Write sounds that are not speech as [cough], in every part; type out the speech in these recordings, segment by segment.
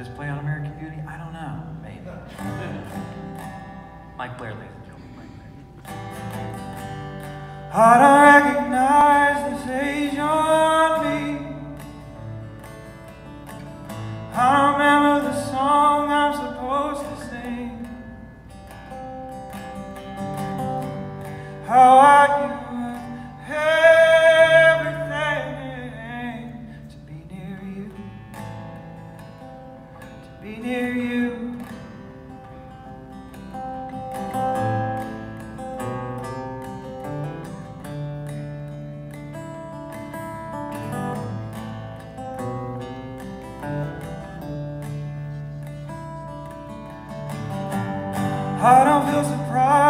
this play on American Beauty? I don't know. Maybe. [laughs] Mike Blair, ladies and gentlemen. Mike Blair. I don't recognize. hear you. I don't feel surprised.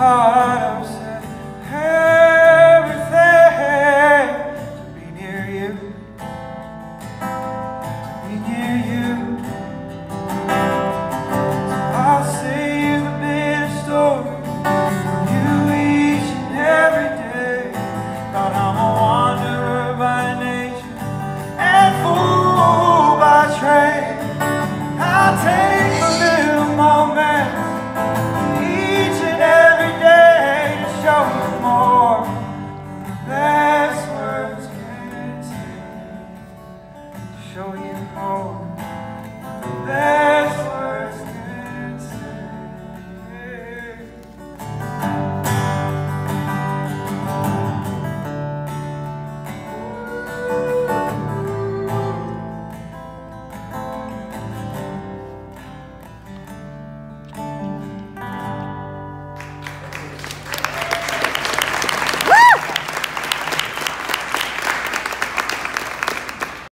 heart show you home.